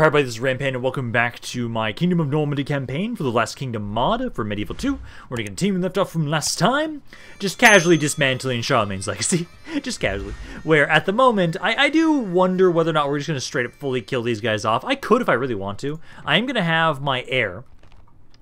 Empire Blade, this is and welcome back to my Kingdom of Normandy campaign for the Last Kingdom mod for Medieval 2. We're to continue left off from last time, just casually dismantling Charlemagne's legacy. just casually. Where, at the moment, I, I do wonder whether or not we're just to straight up fully kill these guys off. I could if I really want to. I am to have my heir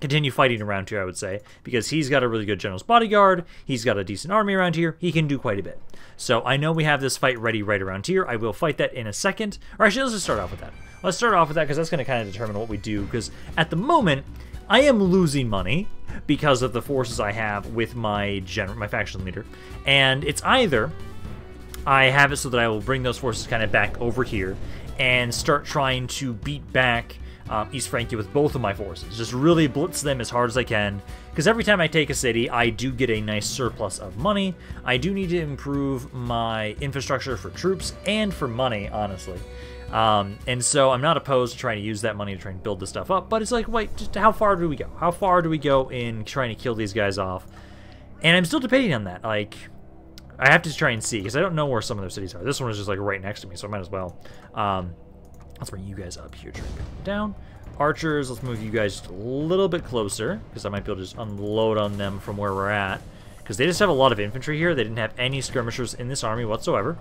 continue fighting around here, I would say, because he's got a really good general's bodyguard, he's got a decent army around here, he can do quite a bit. So I know we have this fight ready right around here. I will fight that in a second. Or actually, let's just start off with that. Let's start off with that because that's going to kind of determine what we do. Because at the moment, I am losing money because of the forces I have with my general, my faction leader, and it's either I have it so that I will bring those forces kind of back over here and start trying to beat back um, East Francia with both of my forces. Just really blitz them as hard as I can. Because every time I take a city, I do get a nice surplus of money. I do need to improve my infrastructure for troops and for money, honestly. Um, and so I'm not opposed to trying to use that money to try and build this stuff up, but it's like, wait, just how far do we go? How far do we go in trying to kill these guys off? And I'm still debating on that. Like, I have to try and see, because I don't know where some of their cities are. This one is just like right next to me, so I might as well. Um, let's bring you guys up here, try down. Archers, let's move you guys just a little bit closer, because I might be able to just unload on them from where we're at. Because they just have a lot of infantry here. They didn't have any skirmishers in this army whatsoever.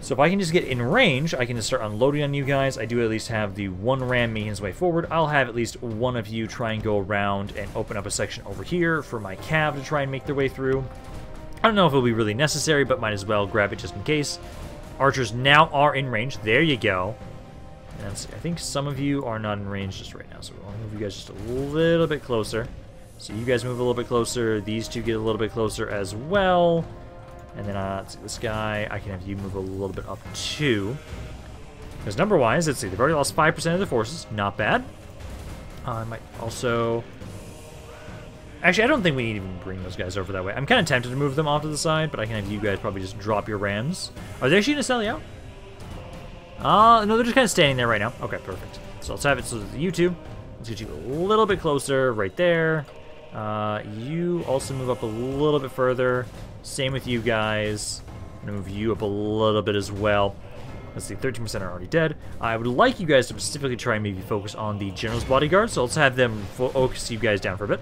So if I can just get in range, I can just start unloading on you guys. I do at least have the one ram making his way forward. I'll have at least one of you try and go around and open up a section over here for my cav to try and make their way through. I don't know if it'll be really necessary, but might as well grab it just in case. Archers now are in range. There you go. And I think some of you are not in range just right now, so we'll move you guys just a little bit closer. So you guys move a little bit closer. These two get a little bit closer as well. And then, uh, let's see, this guy, I can have you move a little bit up too. Because number-wise, let's see, they've already lost 5% of their forces. Not bad. Uh, I might also... Actually, I don't think we need to even bring those guys over that way. I'm kind of tempted to move them off to the side, but I can have you guys probably just drop your rams. Are they actually going to sell you out? Uh, no, they're just kind of standing there right now. Okay, perfect. So let's have it so you two. Let's get you a little bit closer right there. Uh, you also move up a little bit further. Same with you guys. I'm gonna move you up a little bit as well. Let's see, 13% are already dead. I would like you guys to specifically try and maybe focus on the General's Bodyguard, so let's have them focus you guys down for a bit.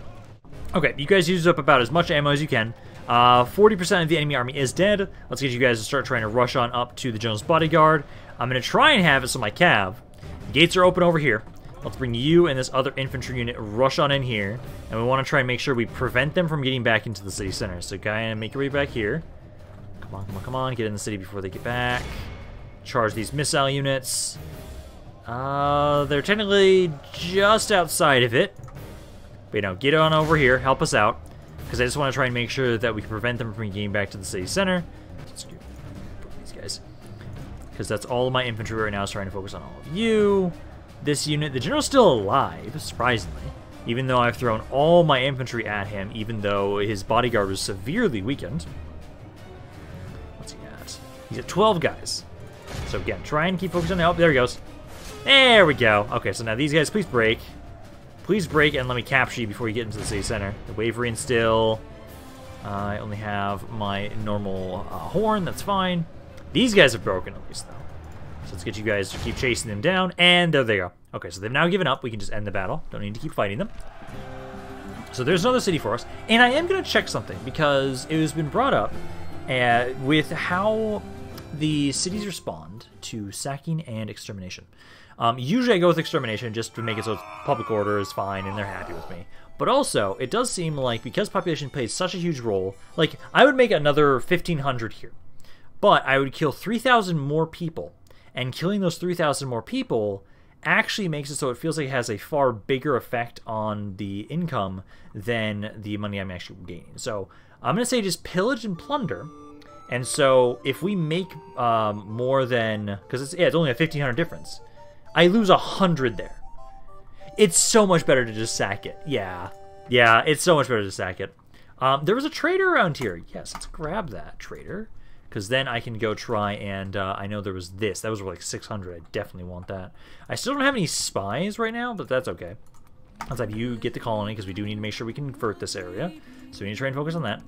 Okay, you guys use up about as much ammo as you can. 40% uh, of the enemy army is dead. Let's get you guys to start trying to rush on up to the General's Bodyguard. I'm going to try and have it so my cav. Gates are open over here. Let's bring you and this other infantry unit rush on in here. And we want to try and make sure we prevent them from getting back into the city center. So guy, and make your way back here. Come on, come on, come on. Get in the city before they get back. Charge these missile units. Uh, they're technically just outside of it. But, you know, get on over here. Help us out. Because I just want to try and make sure that we can prevent them from getting back to the city center. These guys. Because that's all my infantry right now is trying to focus on all of you this unit. The general's still alive, surprisingly. Even though I've thrown all my infantry at him, even though his bodyguard was severely weakened. What's he at? He's at 12 guys. So again, try and keep focusing on help. There he goes. There we go. Okay, so now these guys, please break. Please break and let me capture you before you get into the city center. The Wavering still. Uh, I only have my normal uh, horn, that's fine. These guys have broken at least, though. So let's get you guys to keep chasing them down. And there they go. Okay, so they've now given up. We can just end the battle. Don't need to keep fighting them. So there's another city for us. And I am going to check something because it has been brought up uh, with how the cities respond to sacking and extermination. Um, usually I go with extermination just to make it so public order is fine and they're happy with me. But also, it does seem like because population plays such a huge role, like I would make another 1,500 here. But I would kill 3,000 more people and killing those 3,000 more people actually makes it so it feels like it has a far bigger effect on the income than the money I'm actually gaining. So I'm going to say just pillage and plunder. And so if we make um, more than, because it's, yeah, it's only a 1,500 difference, I lose 100 there. It's so much better to just sack it. Yeah. Yeah, it's so much better to sack it. Um, there was a trader around here. Yes, let's grab that trader. Because then I can go try and, uh, I know there was this. That was like 600. I definitely want that. I still don't have any spies right now, but that's okay. Let's have you get the colony, because we do need to make sure we convert this area. So we need to try and focus on that.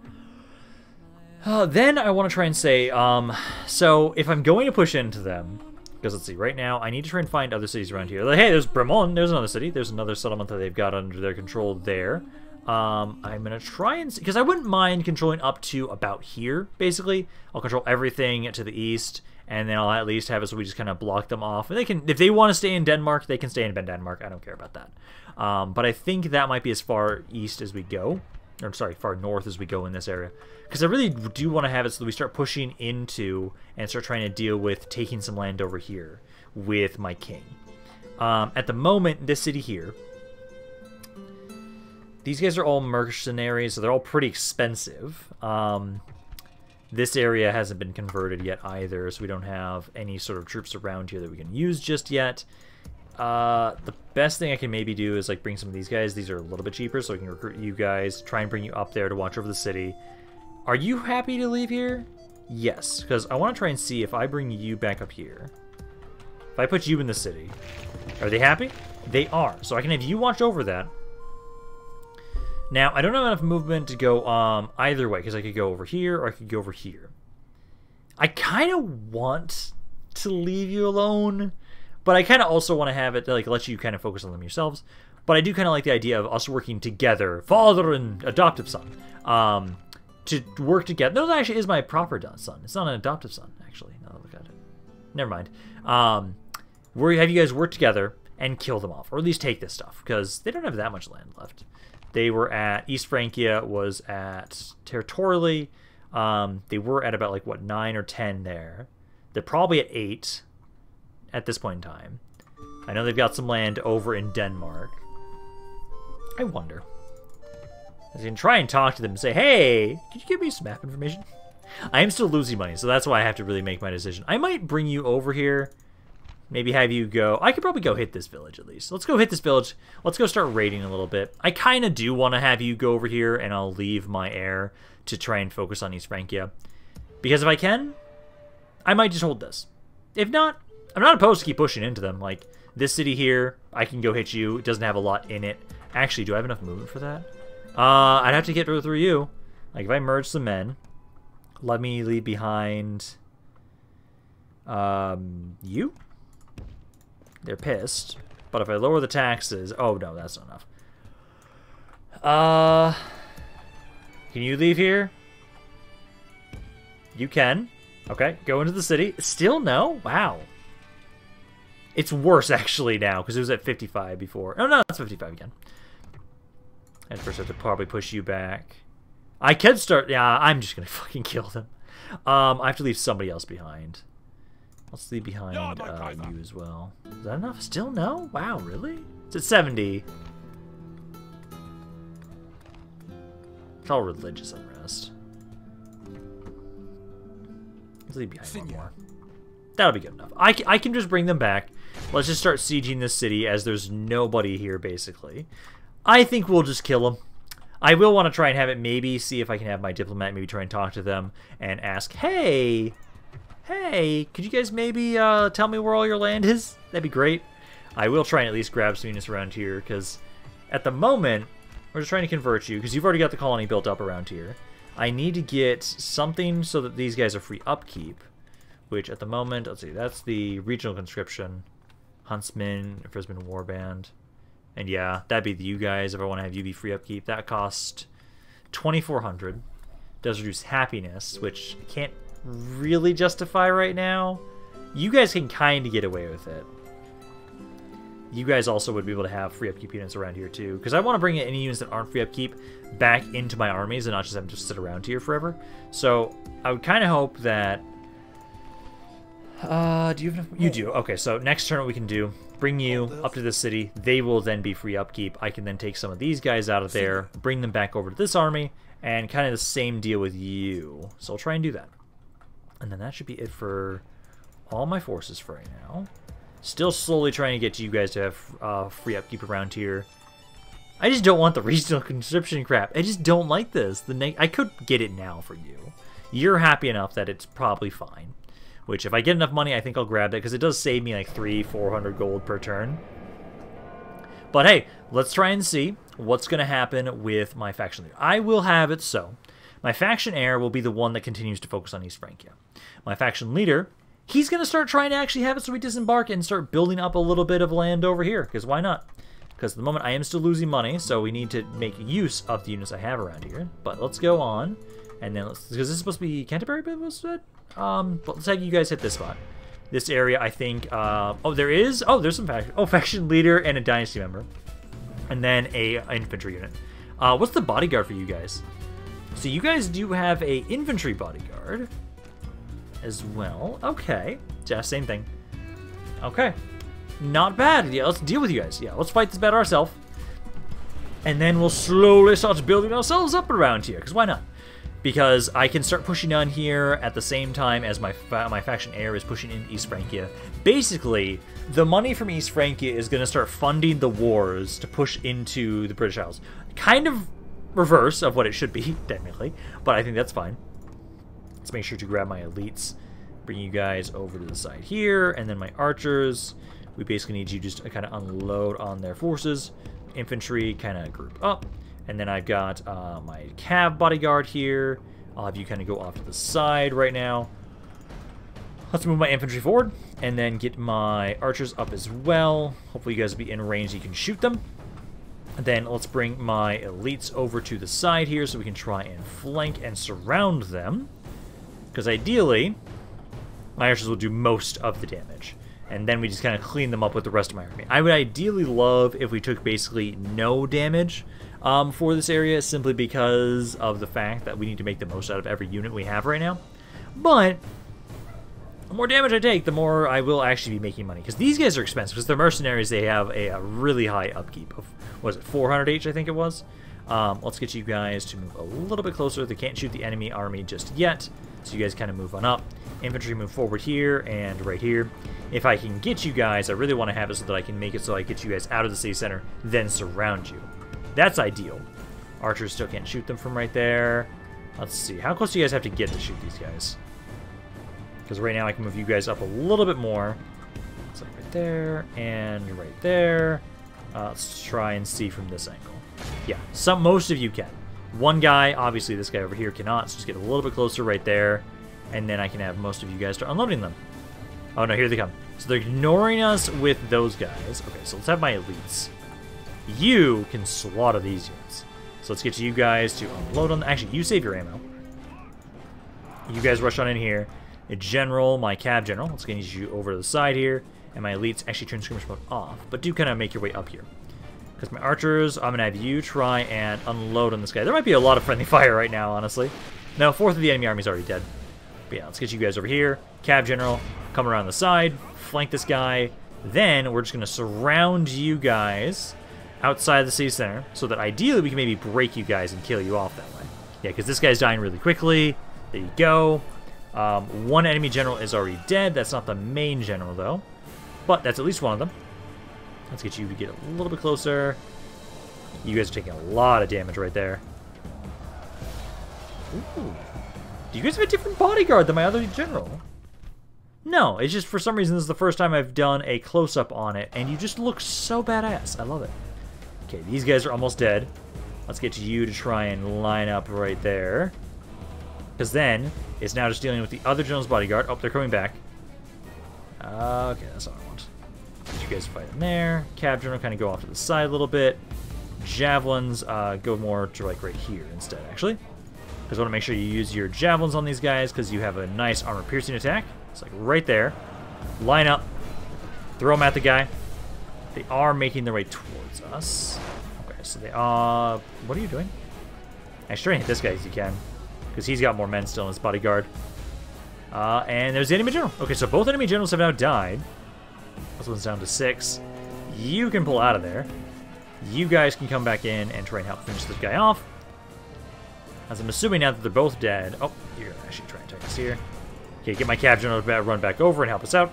Uh, then I want to try and say, um, so if I'm going to push into them, Because let's see, right now, I need to try and find other cities around here. Like, hey, there's Bremont, there's another city. There's another settlement that they've got under their control there. Um, I'm going to try and because I wouldn't mind controlling up to about here, basically. I'll control everything to the east, and then I'll at least have it so we just kind of block them off. And they can, if they want to stay in Denmark, they can stay in Ben Denmark. I don't care about that. Um, but I think that might be as far east as we go. Or, sorry, far north as we go in this area. Because I really do want to have it so that we start pushing into and start trying to deal with taking some land over here with my king. Um, at the moment, this city here, these guys are all mercenaries, so they're all pretty expensive. Um, this area hasn't been converted yet either, so we don't have any sort of troops around here that we can use just yet. Uh, the best thing I can maybe do is like bring some of these guys. These are a little bit cheaper, so I can recruit you guys, try and bring you up there to watch over the city. Are you happy to leave here? Yes, because I want to try and see if I bring you back up here. If I put you in the city, are they happy? They are, so I can have you watch over that. Now, I don't have enough movement to go um, either way, because I could go over here or I could go over here. I kind of want to leave you alone, but I kind of also want to have it like let you kind of focus on them yourselves. But I do kind of like the idea of us working together, father and adoptive son, um, to work together. No, that actually is my proper son. It's not an adoptive son, actually. Now look at it. Never mind. Um, we have you guys work together and kill them off, or at least take this stuff, because they don't have that much land left. They were at East Francia was at territorially. Um, they were at about like what nine or ten there. They're probably at eight at this point in time. I know they've got some land over in Denmark. I wonder. I can try and talk to them and say, hey, could you give me some map information? I am still losing money, so that's why I have to really make my decision. I might bring you over here Maybe have you go... I could probably go hit this village at least. Let's go hit this village. Let's go start raiding a little bit. I kind of do want to have you go over here, and I'll leave my heir to try and focus on East Francia. Because if I can, I might just hold this. If not, I'm not opposed to keep pushing into them. Like, this city here, I can go hit you. It doesn't have a lot in it. Actually, do I have enough movement for that? Uh, I'd have to get through you. Like, if I merge some men, let me leave behind... Um, you? They're pissed. But if I lower the taxes... Oh, no, that's not enough. Uh... Can you leave here? You can. Okay, go into the city. Still no? Wow. It's worse, actually, now, because it was at 55 before. Oh, no, it's 55 again. I first have to probably push you back. I can start... Yeah, I'm just going to fucking kill them. Um, I have to leave somebody else behind. Let's leave behind uh, you as well. Is that enough? Still no? Wow, really? It's at 70. It's all religious unrest. Let's leave behind one more. That'll be good enough. I, I can just bring them back. Let's just start sieging this city as there's nobody here, basically. I think we'll just kill them. I will want to try and have it maybe see if I can have my diplomat maybe try and talk to them and ask, hey, hey, could you guys maybe uh, tell me where all your land is? That'd be great. I will try and at least grab some units around here, because at the moment, we're just trying to convert you, because you've already got the colony built up around here. I need to get something so that these guys are free upkeep, which at the moment, let's see, that's the regional conscription, Huntsman, Frisian Warband, and yeah, that'd be the you guys if I want to have you be free upkeep. That cost 2400 Does reduce happiness, which I can't really justify right now. You guys can kind of get away with it. You guys also would be able to have free upkeep units around here too, because I want to bring in any units that aren't free upkeep back into my armies and not just have them just sit around here forever. So I would kind of hope that. Uh, do you have enough? You do. Okay, so next turn what we can do, bring you up to the city. They will then be free upkeep. I can then take some of these guys out of there, bring them back over to this army, and kind of the same deal with you. So I'll try and do that. And then that should be it for all my forces for right now. Still slowly trying to get you guys to have uh, free upkeep around here. I just don't want the regional conscription crap. I just don't like this. The I could get it now for you. You're happy enough that it's probably fine. Which, if I get enough money, I think I'll grab it, because it does save me like three, 400 gold per turn. But hey, let's try and see what's going to happen with my faction leader. I will have it so. My faction heir will be the one that continues to focus on East Francia. My faction leader he's going to start trying to actually have it so we disembark and start building up a little bit of land over here, because why not? Because at the moment I am still losing money, so we need to make use of the units I have around here. But let's go on, and then let's, because this is supposed to be Canterbury, but was it? Um, but let's have you guys hit this spot. This area, I think, uh, oh, there is, oh, there's some faction, oh, faction leader and a dynasty member. And then a, infantry unit. Uh, what's the bodyguard for you guys? So you guys do have a infantry bodyguard as well. Okay, yeah, same thing. Okay, not bad. Yeah, let's deal with you guys. Yeah, let's fight this battle ourselves. And then we'll slowly start building ourselves up around here, because why not? Because I can start pushing on here at the same time as my fa my faction heir is pushing in East Francia. Basically, the money from East Francia is going to start funding the wars to push into the British Isles. Kind of reverse of what it should be, technically, but I think that's fine. Let's make sure to grab my elites, bring you guys over to the side here, and then my archers. We basically need you just to kind of unload on their forces. Infantry kind of group up. And then I've got uh, my cav bodyguard here. I'll have you kind of go off to the side right now. Let's move my infantry forward and then get my archers up as well. Hopefully you guys will be in range you can shoot them. Then let's bring my elites over to the side here so we can try and flank and surround them. Because ideally, my archers will do most of the damage. And then we just kind of clean them up with the rest of my army. I would ideally love if we took basically no damage um, for this area, simply because of the fact that we need to make the most out of every unit we have right now. But the more damage I take, the more I will actually be making money. Because these guys are expensive. Because they're mercenaries, they have a, a, really high upkeep of, was it 400 each, I think it was? Um, let's get you guys to move a little bit closer. They can't shoot the enemy army just yet. So you guys kind of move on up. Infantry move forward here and right here. If I can get you guys, I really want to have it so that I can make it so I get you guys out of the city center, then surround you. That's ideal. Archers still can't shoot them from right there. Let's see. How close do you guys have to get to shoot these guys? Because right now I can move you guys up a little bit more. Right there and right there. Uh, let's try and see from this angle. Yeah, some most of you can. One guy, obviously this guy over here cannot, so just get a little bit closer right there, and then I can have most of you guys start unloading them. Oh no, here they come. So they're ignoring us with those guys. Okay, so let's have my elites. You can slaughter these units. So let's get you guys to unload on... Actually, you save your ammo. You guys rush on in here. A general, my cav general. Let's get you over to the side here. And my elites actually turn skirmish mode off. But do kind of make your way up here. Because my archers, I'm going to have you try and unload on this guy. There might be a lot of friendly fire right now, honestly. No, fourth of the enemy army is already dead. But yeah, let's get you guys over here. Cav General, come around the side, flank this guy. Then we're just going to surround you guys outside the city center so that ideally we can maybe break you guys and kill you off that way. Yeah, because this guy's dying really quickly. There you go. Um, one enemy general is already dead. That's not the main general, though. But that's at least one of them. Let's get you to get a little bit closer. You guys are taking a lot of damage right there. Ooh. Do you guys have a different bodyguard than my other general? No, it's just for some reason this is the first time I've done a close-up on it, and you just look so badass. I love it. Okay, these guys are almost dead. Let's get you to try and line up right there. Because then, it's now just dealing with the other general's bodyguard. Oh, they're coming back. Okay, that's all I want. You guys fight in there. Cav General kind of go off to the side a little bit. Javelins uh, go more to like right here instead, actually. Because I want to make sure you use your javelins on these guys because you have a nice armor-piercing attack. It's like right there. Line up. Throw them at the guy. They are making their way towards us. Okay, so they are... What are you doing? Actually, try and hit this guy as you can. Because he's got more men still in his bodyguard. Uh, and there's the enemy general. Okay, so both enemy generals have now died. This one's down to six. You can pull out of there. You guys can come back in and try and help finish this guy off. As I'm assuming now that they're both dead. Oh, you're actually try and take us here. Okay, get my cav general to run back over and help us out.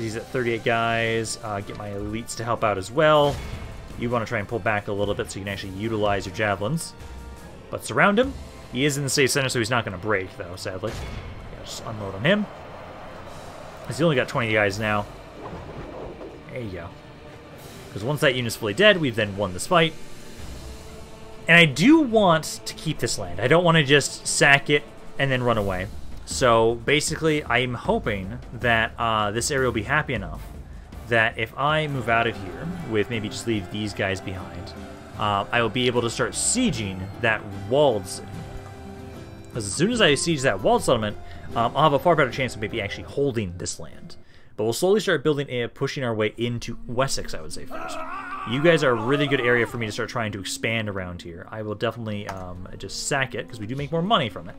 He's at 38 guys. Uh, get my elites to help out as well. You want to try and pull back a little bit so you can actually utilize your javelins. But surround him. He is in the safe center, so he's not going to break, though, sadly. Yeah, just unload on him. He's only got 20 guys now. There you go. Because once that unit's fully dead, we've then won this fight. And I do want to keep this land. I don't want to just sack it and then run away. So basically, I'm hoping that uh, this area will be happy enough that if I move out of here with maybe just leave these guys behind, uh, I will be able to start sieging that walled city. Because as soon as I siege that walled settlement, um, I'll have a far better chance of maybe actually holding this land. But we'll slowly start building and pushing our way into Wessex, I would say, first. You guys are a really good area for me to start trying to expand around here. I will definitely um, just sack it, because we do make more money from it.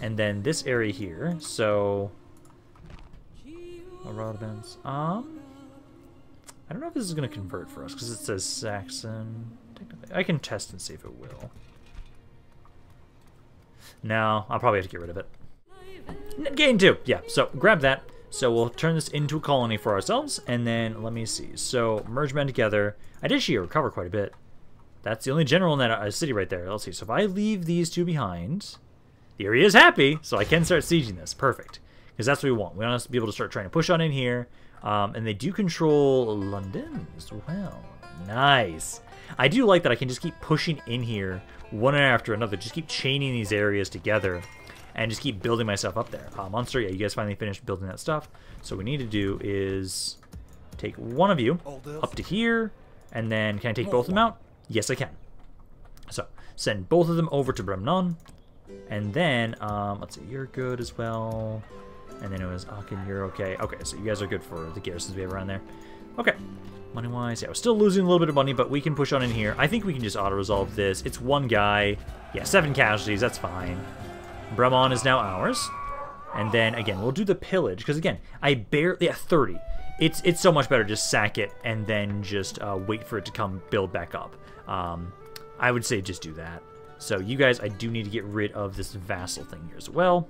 And then this area here, so... events. Um... I don't know if this is going to convert for us, because it says Saxon. I can test and see if it will. No, I'll probably have to get rid of it. Gain two. Yeah, so grab that. So we'll turn this into a colony for ourselves, and then let me see. So merge men together. I did actually recover quite a bit. That's the only general in that uh, city right there. Let's see. So if I leave these two behind, the he is happy, so I can start sieging this. Perfect. Because that's what we want. We want to be able to start trying to push on in here. Um, and they do control London as well. Nice. I do like that I can just keep pushing in here one after another. Just keep chaining these areas together and just keep building myself up there. Uh, Munster, yeah, you guys finally finished building that stuff. So what we need to do is take one of you up to here, and then can I take both of them out? Yes, I can. So send both of them over to Bremnon, and then, um, let's see, you're good as well. And then it was Aachen, you're okay. Okay, so you guys are good for the garrisons we have around there. Okay. Money-wise, yeah, we're still losing a little bit of money, but we can push on in here. I think we can just auto-resolve this. It's one guy. Yeah, seven casualties, that's fine. Bremon is now ours. And then, again, we'll do the pillage, because, again, I barely... Yeah, 30. It's it's so much better just sack it and then just uh, wait for it to come build back up. Um, I would say just do that. So you guys, I do need to get rid of this vassal thing here as well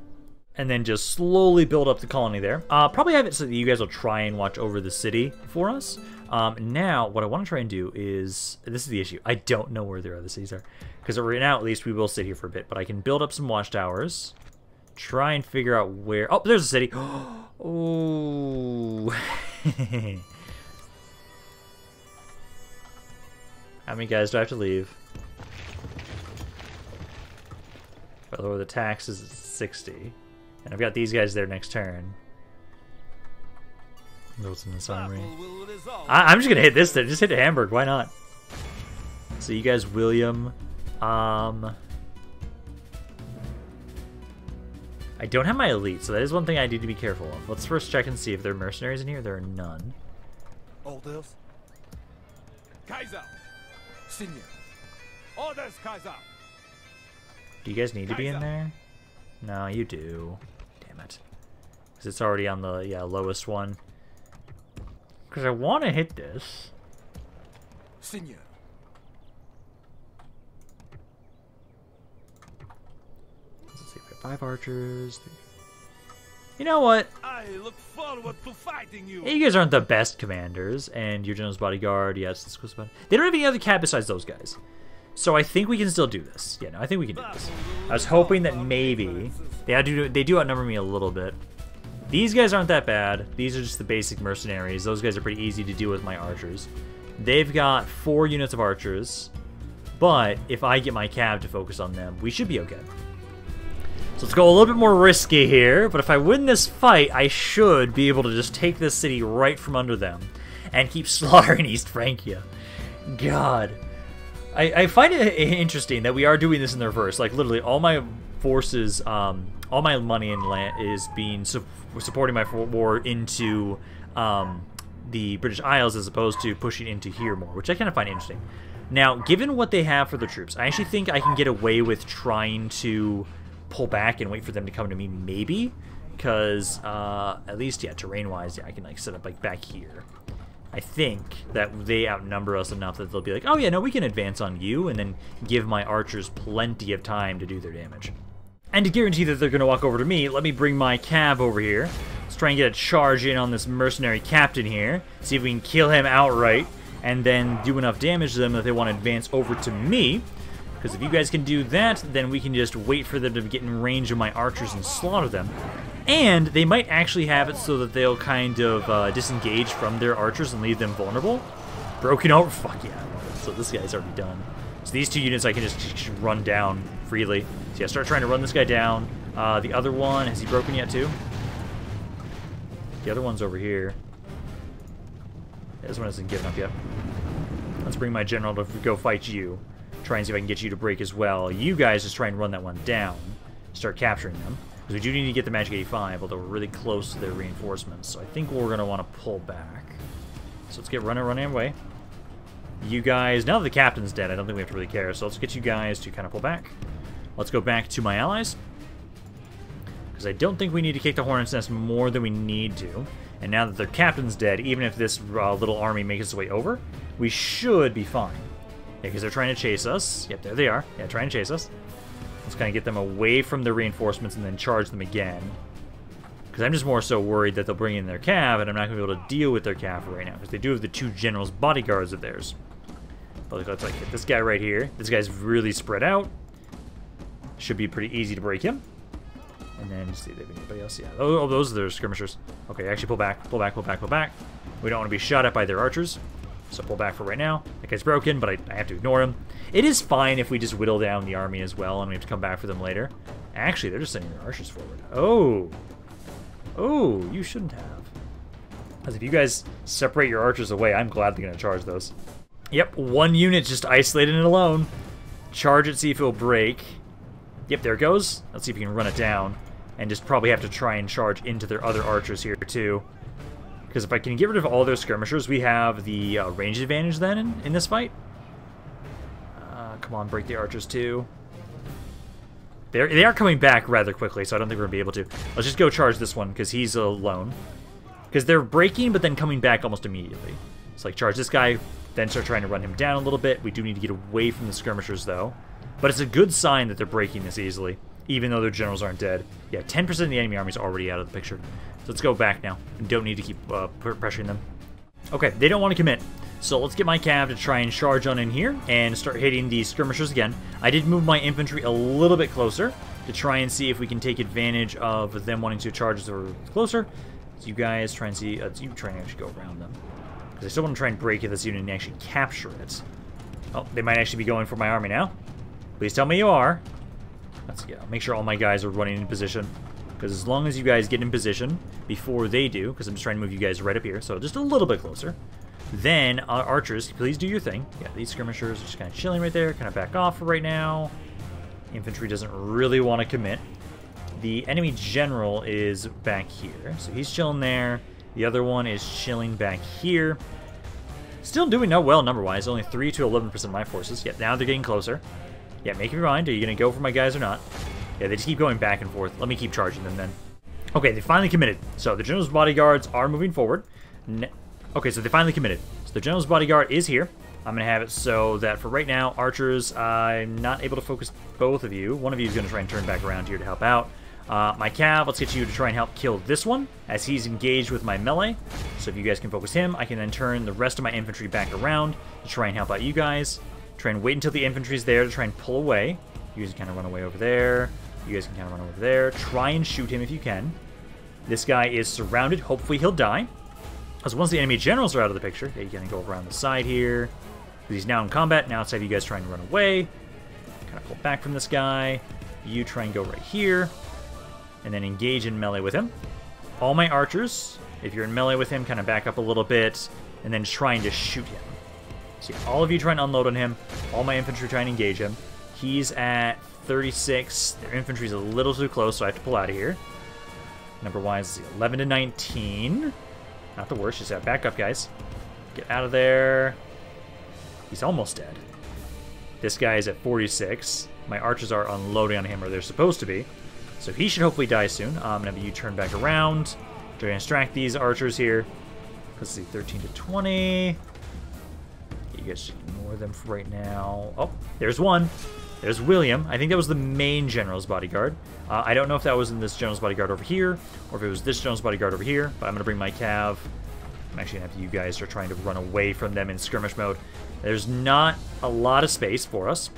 and then just slowly build up the colony there. Uh, probably have it so that you guys will try and watch over the city for us. Um, now, what I want to try and do is, this is the issue, I don't know where the other cities are. Because right now, at least, we will sit here for a bit, but I can build up some watchtowers, try and figure out where, oh, there's a city. oh. How many guys do I have to leave? If I lower the taxes, it's 60. And I've got these guys there next turn. What's in the summary? I am just gonna hit this there. Just hit Hamburg. Why not? So you guys, William. Um, I don't have my elite, so that is one thing I need to be careful of. Let's first check and see if there are mercenaries in here. There are none. Orders. Kaiser. Senior. Orders, Kaiser. Do you guys need to be in there? No, you do. Damn it. Because it's already on the yeah lowest one. Because I want to hit this. Senior. Let's see, we have five archers. You know what? I look forward to fighting you. you guys aren't the best commanders, and your general's bodyguard, yes, this was about. They don't have any other cav besides those guys. So I think we can still do this. Yeah, no, I think we can do this. I was hoping that maybe they do they do outnumber me a little bit. These guys aren't that bad. These are just the basic mercenaries. Those guys are pretty easy to deal with my archers. They've got four units of archers, but if I get my cav to focus on them, we should be okay. So let's go a little bit more risky here, but if I win this fight, I should be able to just take this city right from under them and keep slaughtering East Francia. God. I, I find it interesting that we are doing this in the reverse. Like literally, all my forces, um, all my money in land is being su supporting my war into um, the British Isles as opposed to pushing into here more, which I kind of find interesting. Now, given what they have for their troops, I actually think I can get away with trying to pull back and wait for them to come to me, maybe, because uh, at least yeah, terrain-wise, yeah, I can like set up like back here. I think that they outnumber us enough that they'll be like, oh yeah, no, we can advance on you, and then give my archers plenty of time to do their damage. And to guarantee that they're going to walk over to me, let me bring my cav over here. Let's try and get a charge in on this mercenary captain here. See if we can kill him outright, and then do enough damage to them that they want to advance over to me. Because if you guys can do that, then we can just wait for them to get in range of my archers and slaughter them. And they might actually have it so that they'll kind of uh, disengage from their archers and leave them vulnerable. Broken over? Fuck yeah. So this guy's already done. So these two units I can just, just run down freely. So yeah, start trying to run this guy down. Uh, the other one, has he broken yet too? The other one's over here. This one hasn't given up yet. Let's bring my general to go fight you. Try and see if I can get you to break as well. You guys just try and run that one down. Start capturing them. Because we do need to get the Magic 85, although we're really close to their reinforcements. So I think we're going to want to pull back. So let's get running, running away. You guys, now that the captain's dead, I don't think we have to really care. So let's get you guys to kind of pull back. Let's go back to my allies. Because I don't think we need to kick the Hornet's Nest more than we need to. And now that their captain's dead, even if this uh, little army makes its way over, we should be fine. Yeah, because they're trying to chase us. Yep, there they are. Yeah, trying to chase us. Let's kind of get them away from the reinforcements and then charge them again. Because I'm just more so worried that they'll bring in their cav, and I'm not going to be able to deal with their cav right now. Because they do have the two generals' bodyguards of theirs. But let's like hit this guy right here. This guy's really spread out. Should be pretty easy to break him. And then, see, they have anybody else? Yeah. Oh, those are their skirmishers. Okay, actually pull back, pull back, pull back, pull back. We don't want to be shot at by their archers. So pull back for right now. That guy's broken, but I, I, have to ignore him. It is fine if we just whittle down the army as well, and we have to come back for them later. Actually, they're just sending their archers forward. Oh. Oh, you shouldn't have. Because if you guys separate your archers away, I'm glad they're going to charge those. Yep, one unit just isolated and alone. Charge it, see if it'll break. Yep, there it goes. Let's see if we can run it down. And just probably have to try and charge into their other archers here, too. Because if I can get rid of all those skirmishers, we have the uh, range advantage then in, in this fight. Uh, come on, break the archers too. They're, they are coming back rather quickly, so I don't think we're going to be able to. Let's just go charge this one, because he's alone. Because they're breaking, but then coming back almost immediately. It's like, charge this guy, then start trying to run him down a little bit. We do need to get away from the skirmishers, though. But it's a good sign that they're breaking this easily, even though their generals aren't dead. Yeah, 10% of the enemy army is already out of the picture. So let's go back now. Don't need to keep uh, pressuring them. Okay, they don't want to commit. So let's get my cav to try and charge on in here and start hitting these skirmishers again. I did move my infantry a little bit closer to try and see if we can take advantage of them wanting to charge us closer. So you guys try and see, uh, you try and actually go around them. Because I still want to try and break this unit and actually capture it. Oh, they might actually be going for my army now. Please tell me you are. Let's go. Make sure all my guys are running in position. Because as long as you guys get in position before they do, because I'm just trying to move you guys right up here, so just a little bit closer, then uh, archers, please do your thing. Yeah, these skirmishers are just kind of chilling right there, kind of back off right now. Infantry doesn't really want to commit. The enemy general is back here, so he's chilling there. The other one is chilling back here. Still doing no well number-wise, only 3 to 11% of my forces. Yeah, now they're getting closer. Yeah, make up your mind, are you going to go for my guys or not? Yeah, they just keep going back and forth. Let me keep charging them then. Okay, they finally committed. So the general's bodyguards are moving forward. Ne okay, so they finally committed. So the general's bodyguard is here. I'm going to have it so that for right now, archers, I'm not able to focus both of you. One of you is going to try and turn back around here to help out. Uh, my cav, let's get you to try and help kill this one, as he's engaged with my melee. So if you guys can focus him, I can then turn the rest of my infantry back around to try and help out you guys. Try and wait until the infantry's there to try and pull away. You guys kind of run away over there. You guys can kind of run over there. Try and shoot him if you can. This guy is surrounded. Hopefully he'll die. Because once the enemy generals are out of the picture, they can go around the side here. He's now in combat. Now it's time you guys trying to run away. Kind of pull back from this guy. You try and go right here. And then engage in melee with him. All my archers, if you're in melee with him, kind of back up a little bit. And then trying to shoot him. See, all of you try and unload on him. All my infantry try and engage him. He's at 36. Their infantry's a little too close, so I have to pull out of here. Number-wise, 11 to 19. Not the worst. Just have back up, guys. Get out of there. He's almost dead. This guy is at 46. My archers are unloading on him, or they're supposed to be. So he should hopefully die soon. Um, I'm going to have you turn back around. Try to distract these archers here. Let's see, 13 to 20. You guys should ignore them for right now. Oh, there's one. There's William. I think that was the main general's bodyguard. Uh, I don't know if that was in this general's bodyguard over here, or if it was this general's bodyguard over here, but I'm going to bring my cav. I'm actually going to have you guys are trying to run away from them in skirmish mode. There's not a lot of space for us.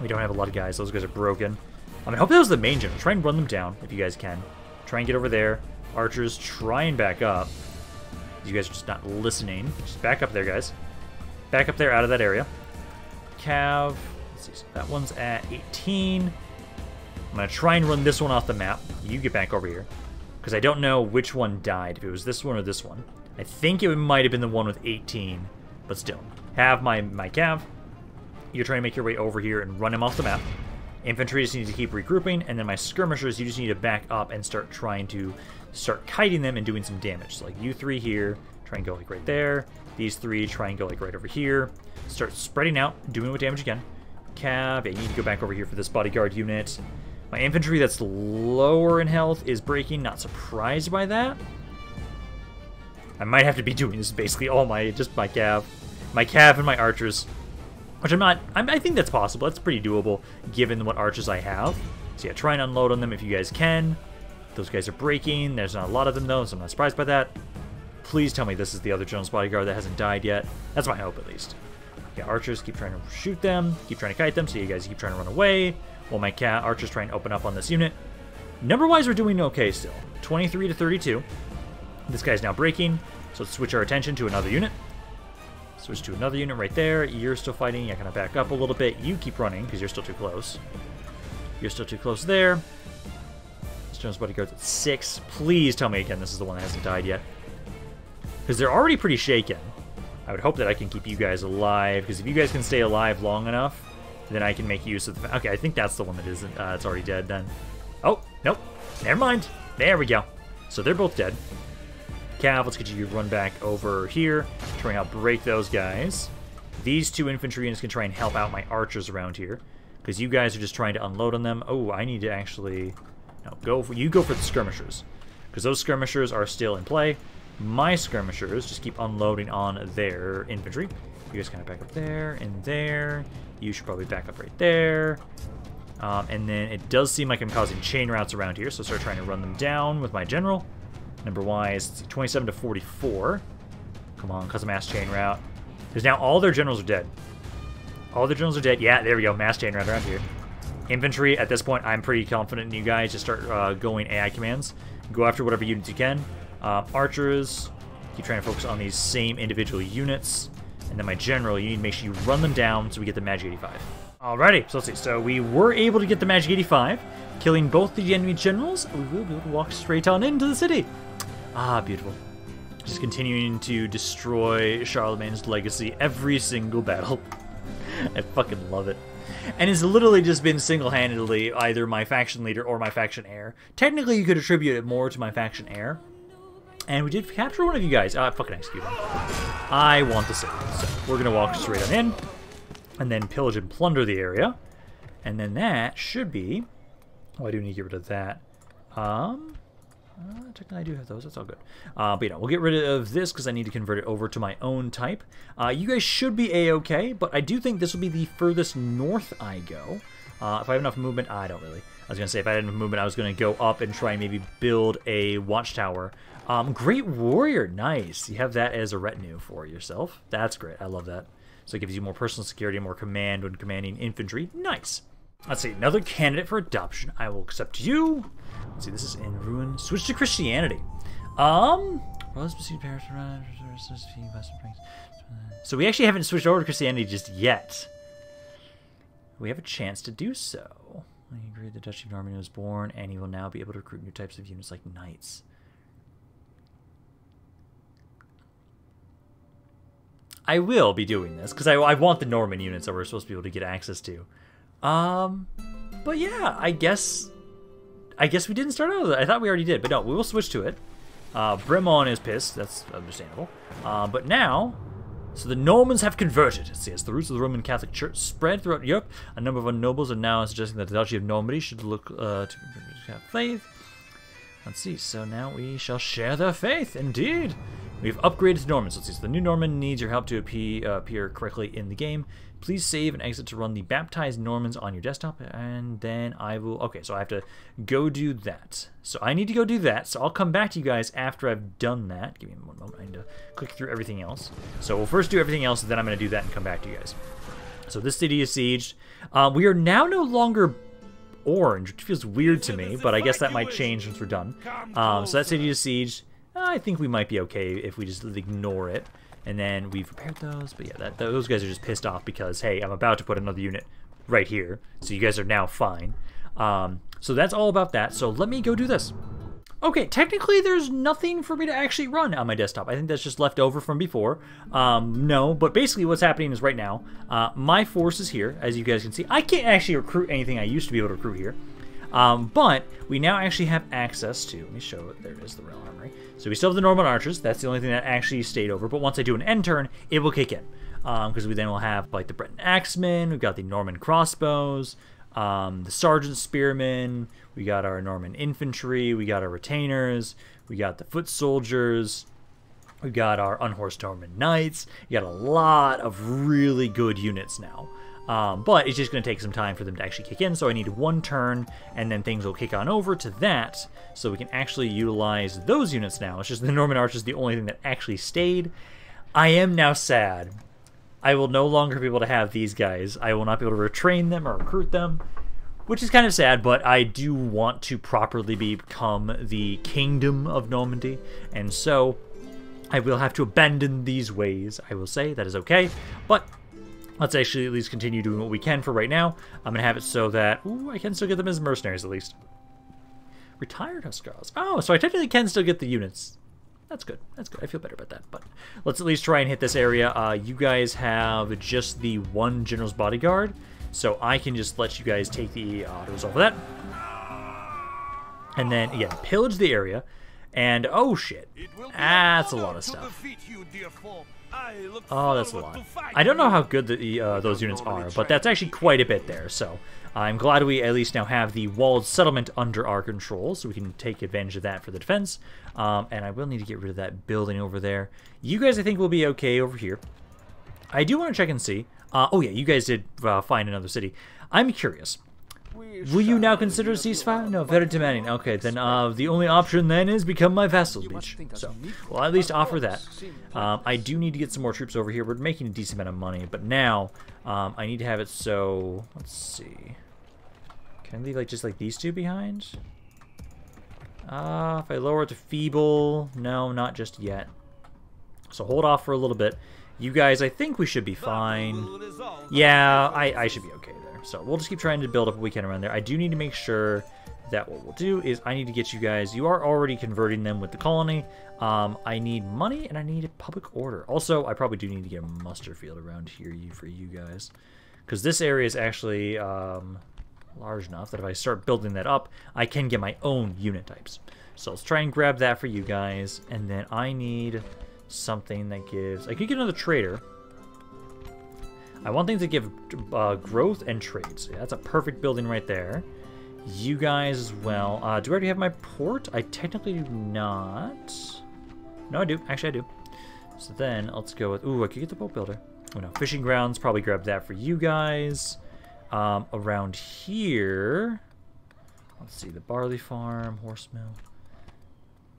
We don't have a lot of guys. Those guys are broken. I, mean, hope that was the main general. Try and run them down if you guys can. Try and get over there. Archers, try and back up. You guys are just not listening. Just back up there, guys. Back up there out of that area. Cav, see, so that one's at 18. I'm going to try and run this one off the map. You get back over here. Because I don't know which one died, if it was this one or this one. I think it might have been the one with 18, but still. Have my, my cav. You're trying to make your way over here and run him off the map. Infantry just need to keep regrouping, and then my skirmishers, you just need to back up and start trying to start kiting them and doing some damage. So like you three here, try and go like right there. These three try and go like right over here. Start spreading out, doing what damage again. Cav, you need to go back over here for this bodyguard unit. My infantry that's lower in health is breaking, not surprised by that. I might have to be doing this basically all my, just my cav. My cav and my archers. Which I'm not, I'm, i think that's possible. That's pretty doable given what archers I have. So yeah, try and unload on them if you guys can. Those guys are breaking. There's not a lot of them though, so I'm not surprised by that. Please tell me this is the other Jones bodyguard that hasn't died yet. That's my hope at least. Yeah, archers keep trying to shoot them, keep trying to kite them, so you guys keep trying to run away. While my cav archers try and open up on this unit. Number-wise, we're doing okay still. 23 to 32. This guy's now breaking, so let's switch our attention to another unit. Switch to another unit right there. You're still fighting. You're going to back up a little bit. You keep running because you're still too close. You're still too close there. Stone's bodyguard's at 6. Please tell me again this is the one that hasn't died yet. Because they're already pretty shaken. I would hope that I can keep you guys alive. Because if you guys can stay alive long enough, then I can make use of the... Okay, I think that's the one that isn't. Uh, it's already dead then. Oh, nope. Never mind. There we go. So they're both dead. Cav, let's get you to run back over here. Try and break those guys. These two infantry units can try and help out my archers around here. Because you guys are just trying to unload on them. Oh, I need to actually... No, go for, you go for the skirmishers. Because those skirmishers are still in play. My skirmishers just keep unloading on their infantry. You guys kind of back up there and there. You should probably back up right there. Um, and then it does seem like I'm causing chain routes around here, so start trying to run them down with my general. Number wise, 27 to 44. Come on, cause a mass chain route. Because now all their generals are dead. All their generals are dead. Yeah, there we go. Mass chain route around here. Infantry, at this point, I'm pretty confident in you guys. Just start uh, going AI commands. Go after whatever units you can. Uh, archers, keep trying to focus on these same individual units. And then my general, you need to make sure you run them down so we get the Magic 85. Alrighty, so let's see. So we were able to get the Magic 85, killing both the enemy generals. We will be able to walk straight on into the city. Ah, beautiful. Just continuing to destroy Charlemagne's legacy every single battle. I fucking love it. And it's literally just been single-handedly either my faction leader or my faction heir. Technically, you could attribute it more to my faction heir. And we did capture one of you guys. Ah, fucking execute him. I want the city. So we're going to walk straight on in. And then pillage and plunder the area. And then that should be... Oh, I do need to get rid of that. Um, uh, technically, I do have those. That's all good. Uh, but, you know, we'll get rid of this because I need to convert it over to my own type. Uh, you guys should be A-okay, but I do think this will be the furthest north I go. Uh, if I have enough movement, I don't really. I was going to say, if I had enough movement, I was going to go up and try and maybe build a watchtower. Um, great Warrior, nice. You have that as a retinue for yourself. That's great. I love that. So it gives you more personal security, and more command when commanding infantry. Nice. Let's see, another candidate for adoption. I will accept you. Let's see, this is in ruin. Switch to Christianity. Um, so we actually haven't switched over to Christianity just yet. We have a chance to do so. I agree the Duchy of Normandy was born, and he will now be able to recruit new types of units like knights. I will be doing this, because I, I want the Norman units that we're supposed to be able to get access to. Um, but yeah, I guess I guess we didn't start out with it. I thought we already did, but no, we will switch to it. Uh, is pissed. That's understandable. Uh, but now, so the Normans have converted. It says the roots of the Roman Catholic Church spread throughout Europe. A number of nobles are now suggesting that the Duchy of Normandy should look uh, to have faith. Let's see. So now we shall share their faith. Indeed. We've upgraded to Normans. Let's see. So the new Norman needs your help to appear, uh, appear correctly in the game. Please save and exit to run the baptized Normans on your desktop, and then I will. Okay, so I have to go do that. So I need to go do that. So I'll come back to you guys after I've done that. Give me one moment. I need to click through everything else. So we'll first do everything else, and then I'm going to do that and come back to you guys. So this city is sieged. Uh, we are now no longer orange, which feels weird to me, but I guess that might change once we're done. Um, so that city is sieged. I think we might be okay if we just ignore it. And then we've repaired those, but yeah, that, those guys are just pissed off because, hey, I'm about to put another unit right here, so you guys are now fine. Um, So that's all about that. So let me go do this. Okay, technically there's nothing for me to actually run on my desktop. I think that's just left over from before. Um, no, but basically what's happening is right now, uh, my force is here, as you guys can see. I can't actually recruit anything I used to be able to recruit here. Um, but we now actually have access to, let me show there is, the armory. So we still have the Norman archers, that's the only thing that actually stayed over, but once I do an end turn, it will kick in. Because um, we then will have like the Breton axemen, we've got the Norman crossbows, um, the sergeant spearmen, we got our Norman infantry, we got our retainers, we got the foot soldiers, we got our unhorsed Norman knights. We got a lot of really good units now. Um, but it's just going to take some time for them to actually kick in, so I need one turn, and then things will kick on over to that, so we can actually utilize those units now. It's just the Norman Arch is the only thing that actually stayed. I am now sad. I will no longer be able to have these guys. I will not be able to retrain them or recruit them, which is kind of sad, but I do want to properly become the Kingdom of Normandy, and so I will have to abandon these ways, I will say. That is okay, but Let's actually at least continue doing what we can for right now. I'm going to have it so that... Ooh, I can still get them as mercenaries at least. Retired Huscarls. Oh, so I technically can still get the units. That's good. That's good. I feel better about that. But let's at least try and hit this area. Uh, you guys have just the one General's Bodyguard. So I can just let you guys take the autos off of that. And then, again, pillage the area. And, oh shit. That's a lot of stuff. Oh, that's a lot. I don't know how good the, uh, those units are, but that's actually quite a bit there, so I'm glad we at least now have the walled settlement under our control, so we can take advantage of that for the defense. Um, and I will need to get rid of that building over there. You guys, I think, will be okay over here. I do want to check and see. Uh, oh, yeah, you guys did uh, find another city. I'm curious. Will you now consider a ceasefire? No, very demanding. Okay, then uh, the only option then is become my vassal, Beach. So, well, at least offer that. Um, I do need to get some more troops over here. We're making a decent amount of money, but now um, I need to have it so... Let's see. Can I leave like just like these two behind? Uh, if I lower it to feeble, no, not just yet. So hold off for a little bit. You guys, I think we should be fine. Yeah, I, I should be okay. So we'll just keep trying to build up what we can around there. I do need to make sure that what we'll do is I need to get you guys, you are already converting them with the colony. Um, I need money and I need a public order. Also, I probably do need to get a muster field around here for you guys. Because this area is actually um, large enough that if I start building that up, I can get my own unit types. So let's try and grab that for you guys. And then I need something that gives... I could get another trader. I want things to give uh, growth and trades. Yeah, that's a perfect building right there. You guys as well. Uh, do I already have my port? I technically do not. No, I do. Actually, I do. So then, let's go with... Ooh, I could get the boat builder. Oh, no. Fishing grounds. Probably grab that for you guys. Um, around here... Let's see. The barley farm. Horse mill.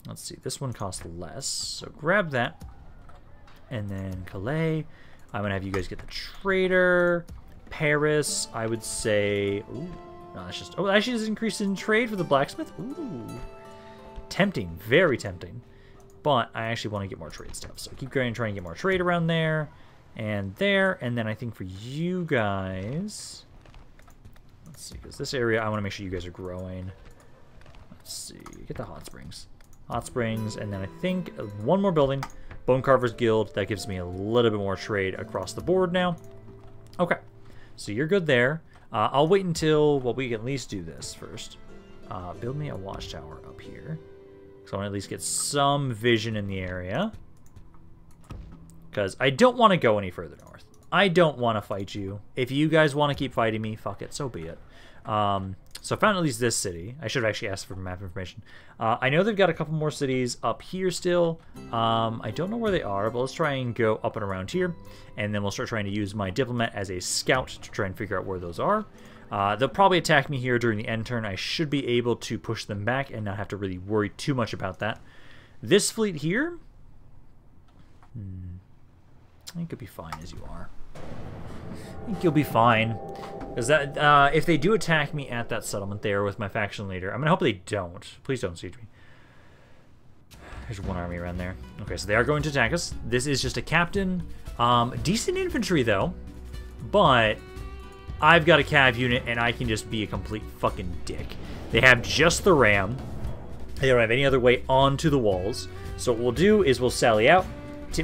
Let's see. This one costs less. So grab that. And then Calais. I'm to have you guys get the trader. Paris, I would say... Ooh, no, that's just... Oh, actually is increase in trade for the blacksmith? Ooh. Tempting. Very tempting. But I actually want to get more trade stuff. So keep going and trying to get more trade around there. And there. And then I think for you guys... Let's see, because this area, I want to make sure you guys are growing. Let's see. Get the hot springs. Hot springs. And then I think one more building. Bone Carvers Guild, that gives me a little bit more trade across the board now. Okay, so you're good there. Uh, I'll wait until, well, we can at least do this first. Uh, build me a watchtower up here. So I want to at least get some vision in the area. Because I don't want to go any further north. I don't want to fight you. If you guys want to keep fighting me, fuck it, so be it. Um, so I found at least this city. I should have actually asked for map information. Uh, I know they've got a couple more cities up here still. Um, I don't know where they are, but let's try and go up and around here. And then we'll start trying to use my diplomat as a scout to try and figure out where those are. Uh, they'll probably attack me here during the end turn. I should be able to push them back and not have to really worry too much about that. This fleet here, hmm, I think it'll be fine as you are. I think you'll be fine. Because that, uh, if they do attack me at that settlement there with my faction leader, I'm gonna hope they don't. Please don't siege me. There's one army around there. Okay, so they are going to attack us. This is just a captain. Um, decent infantry though, but I've got a cav unit, and I can just be a complete fucking dick. They have just the ram. They don't have any other way onto the walls. So what we'll do is we'll sally out,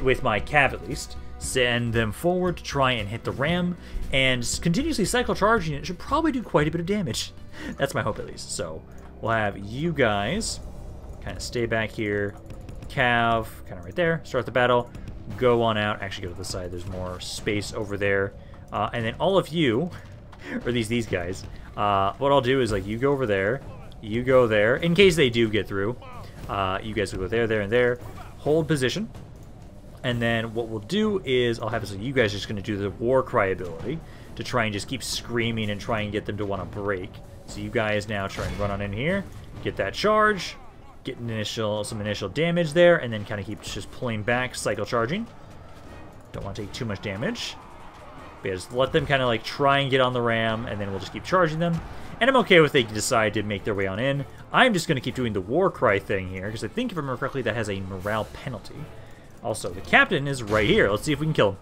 with my cav at least, send them forward to try and hit the ram, and continuously cycle charging it should probably do quite a bit of damage. That's my hope at least. So we'll have you guys kind of stay back here, cav, kind of right there, start the battle, go on out, actually go to the side, there's more space over there, uh, and then all of you, or these these guys, uh, what I'll do is like you go over there, you go there, in case they do get through, uh, you guys will go there, there, and there, hold position, and then what we'll do is I'll have you guys are just going to do the war cry ability to try and just keep screaming and try and get them to want to break. So you guys now try and run on in here, get that charge, get initial some initial damage there, and then kind of keep just pulling back, cycle charging. Don't want to take too much damage. But yeah, just let them kind of like try and get on the ram, and then we'll just keep charging them. And I'm okay with they decide to make their way on in. I'm just going to keep doing the war cry thing here, because I think if I remember correctly, that has a morale penalty. Also, the captain is right here. Let's see if we can kill him.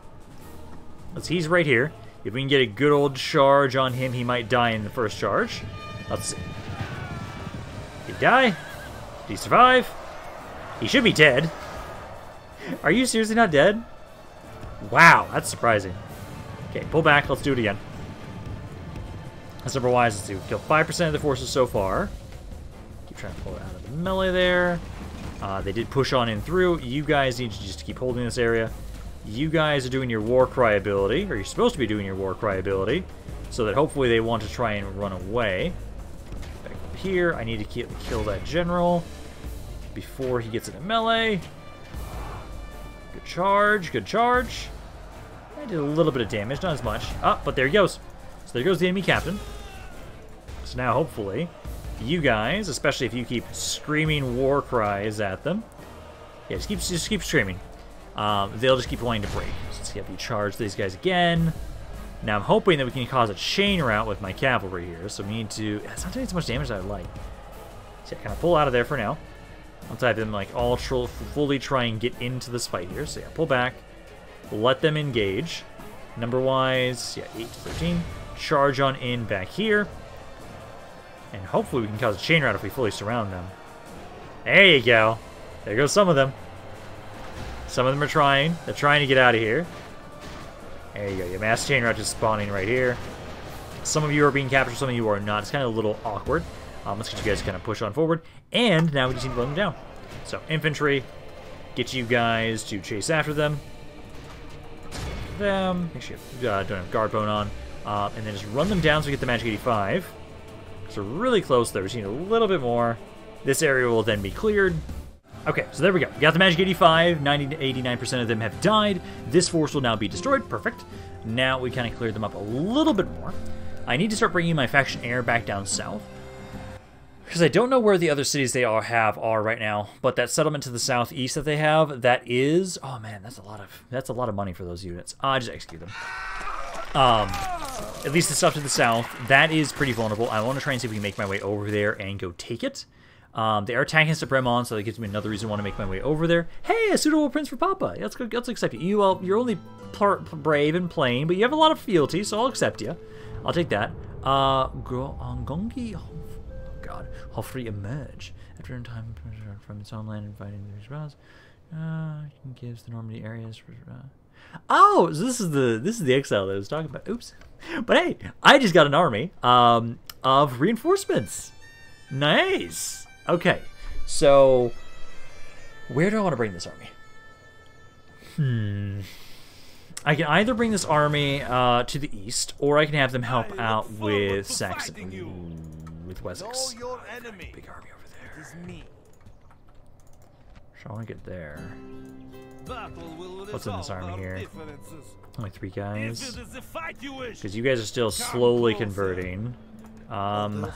Let's he's right here. If we can get a good old charge on him, he might die in the first charge. Let's see. Did he die? Did he survive? He should be dead. Are you seriously not dead? Wow, that's surprising. Okay, pull back. Let's do it again. That's number wise. Let's do. Kill 5% of the forces so far. Keep trying to pull it out of the melee there. Uh, they did push on in through. You guys need to just keep holding this area. You guys are doing your war cry ability, or you're supposed to be doing your war cry ability, so that hopefully they want to try and run away. Back up here, I need to keep, kill that general before he gets into melee. Good charge, good charge. I did a little bit of damage, not as much. Ah, but there he goes. So there goes the enemy captain. So now, hopefully, you guys, especially if you keep screaming war cries at them. Yeah, just keep just keep screaming. Um, they'll just keep wanting to break. So let's see if you charge these guys again. Now I'm hoping that we can cause a chain rout with my cavalry here. So we need to. It's not doing so much damage as I'd like. So yeah, kind of pull out of there for now. Once I have them like all fully try and get into this fight here. So yeah, pull back. Let them engage. Number wise, yeah, 8 to 13. Charge on in back here. And hopefully we can cause a chain rout if we fully surround them. There you go. There goes some of them. Some of them are trying. They're trying to get out of here. There you go. Your mass chain rout is spawning right here. Some of you are being captured, some of you are not. It's kind of a little awkward. Um, let's get you guys kind of push on forward. And now we just need to let them down. So, infantry, get you guys to chase after them. Them. Make sure you uh, don't have guard mode on. Uh, and then just run them down so we get the magic 85. So really close there. Just need a little bit more. This area will then be cleared. Okay, so there we go. We got the Magic 85. 90 to 89% of them have died. This force will now be destroyed. Perfect. Now we kind of cleared them up a little bit more. I need to start bringing my faction heir back down south. Because I don't know where the other cities they all have are right now, but that settlement to the southeast that they have, that is, oh man, that's a lot of that's a lot of money for those units. I uh, just execute them. Um, at least the stuff to the south, that is pretty vulnerable. I want to try and see if we can make my way over there and go take it. Um, they are attacking us at Bremont, so that gives me another reason to want to make my way over there. Hey, a suitable prince for Papa. Let's go. Let's accept you. You, well, you're only brave and plain, but you have a lot of fealty, so I'll accept you. I'll take that. Uh, Gongi, oh God, Hofri emerge after a time from its homeland and fighting the response. Uh, gives the Normandy areas. For, uh, Oh, so this is the this is the exile that I was talking about. Oops. But hey, I just got an army um, of reinforcements. Nice. Okay, so where do I want to bring this army? Hmm. I can either bring this army uh, to the east, or I can have them help out with Saxon, with Wessex. Big army over there. So I get there. What's in this army here? Only three guys. Because you guys are still slowly converting. Um, there's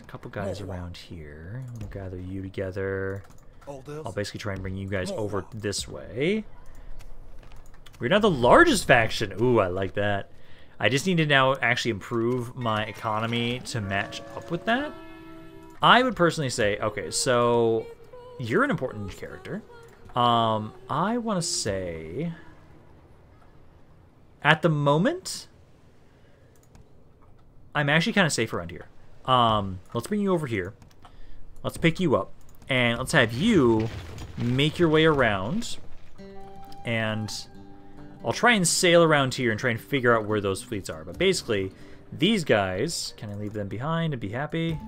a couple guys around here. We'll gather you together. I'll basically try and bring you guys over this way. We're not the largest faction. Ooh, I like that. I just need to now actually improve my economy to match up with that. I would personally say, okay, so you're an important character. Um, I want to say... At the moment, I'm actually kind of safe around here. Um, let's bring you over here. Let's pick you up. And let's have you make your way around. And I'll try and sail around here and try and figure out where those fleets are. But basically, these guys, can I leave them behind and be happy?